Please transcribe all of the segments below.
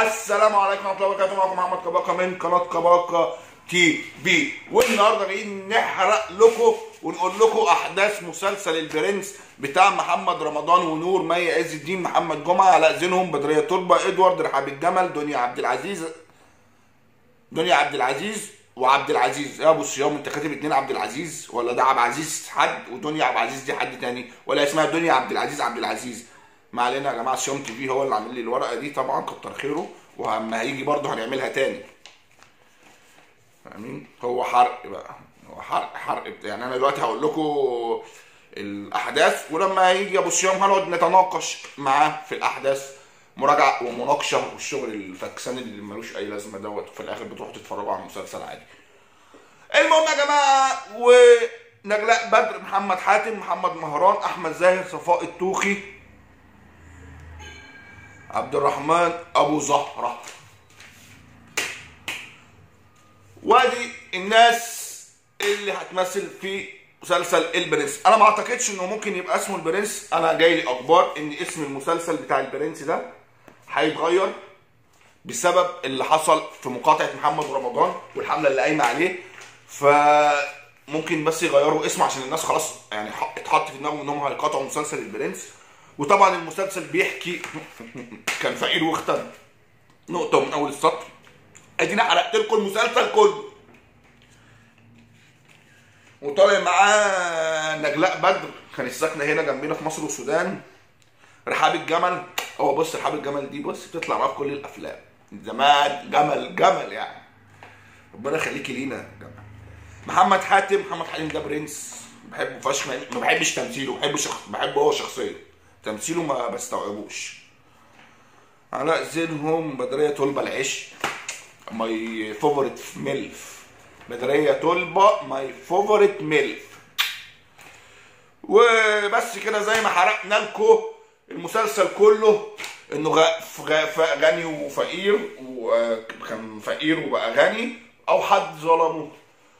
السلام عليكم ورحمة الله وبركاته. معكم محمد كباكا من قناة كباكا TV. والنهاردة جايين نحرق لكم ونقول لكم أحداث مسلسل البرنس بتاع محمد رمضان ونور مي عز الدين محمد جمعة. علاء زينهم بدرية طلبة إدوارد رحاب الجمل دنيا عبد العزيز. دنيا عبد العزيز وعبد العزيز. يا ابو الصيام أنت كاتب اتنين عبد العزيز ولا ده عبد العزيز حد ودنيا عبد العزيز دي حد تاني ولا اسمها دنيا عبد العزيز عبد العزيز. ما علينا يا جماعة الصيام تي في هو اللي عامل لي الورقة دي. طبعا كتر خيره واما هيجي برضه هنعملها تاني. فاهمين؟ هو حرق بقى. هو حرق حرق. يعني أنا دلوقتي هقول لكم الأحداث ولما هيجي أبو الصيام هنقعد نتناقش معاه في الأحداث. مراجعة ومناقشة والشغل الفكسان اللي ملوش أي لازمة دوت وفي الآخر بتروحوا تتفرجوا على المسلسل عادي. المهم يا جماعة ونجلاء بدر محمد حاتم محمد مهران أحمد زاهر صفاء التوخي عبد الرحمن أبو زهرة. وادي الناس اللي هتمثل في مسلسل البرنس. أنا ما أعتقدش إنه ممكن يبقى اسمه البرنس. أنا جاي لي أخبار إن اسم المسلسل بتاع البرنس ده هيتغير بسبب اللي حصل في مقاطعة محمد رمضان والحملة اللي قايمة عليه. فممكن بس يغيروا اسمه عشان الناس خلاص يعني اتحط في دماغهم إنهم هيقاطعوا مسلسل البرنس. وطبعا المسلسل بيحكي كان فقير واختن نقطة من أول السطر. أدينا حرقت لكم المسلسل كله. وطالع معاه نجلاء بدر. كانت ساكنه هنا جنبنا في مصر والسودان. رحاب الجمل. هو بص رحاب الجمل دي بص بتطلع معاه في كل الأفلام. زمان جمل جمل يعني. ربنا يخليكي لينا جمل محمد حاتم محمد حاتم ده برنس. بحبه فشخ ما بحبش تمثيله بحبه شخص بحبه هو شخصيا. تمثيله ما بستوعبوش. علاء زينهم بدرية طلبة العش my favorite MILF بدرية طلبة my favorite MILF وبس كده زي ما حرقنا لكم المسلسل كله إنه. غني وفقير وكان فقير وبقى غني أو حد ظلمه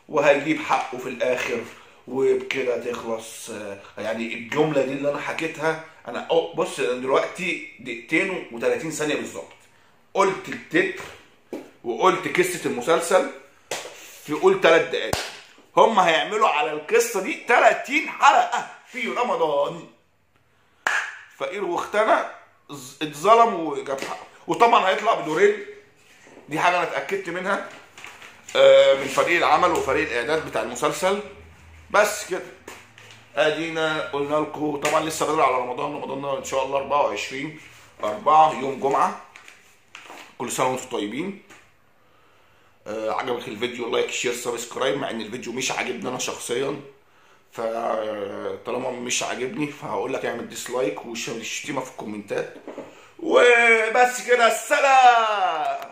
وهيجيب حقه في الآخر. وبكده تخلص. يعني الجملة دي اللي أنا حكيتها أنا بص أنا دلوقتي دقيقتين و30 ثانية بالظبط. قلت التتر وقلت قصة المسلسل في قول ثلاث دقائق هم هيعملوا على القصة دي 30 حلقة في رمضان. فقير واختنى اتظلم وجاب حقه وطبعا هيطلع بدورين. دي حاجة أنا اتأكدت منها من فريق العمل وفريق الإعداد بتاع المسلسل. بس كده. ادينا قلنا لكم طبعا لسه بدري على رمضان. رمضان إن شاء الله 24 4 يوم جمعة. كل سنة وأنتم طيبين. آه عجبك الفيديو like share subscribe مع إن الفيديو مش عاجبني أنا شخصيا. فطالما مش عاجبني فهقول لك اعمل dislike والشتيمه في الكومنتات. وبس كده السلام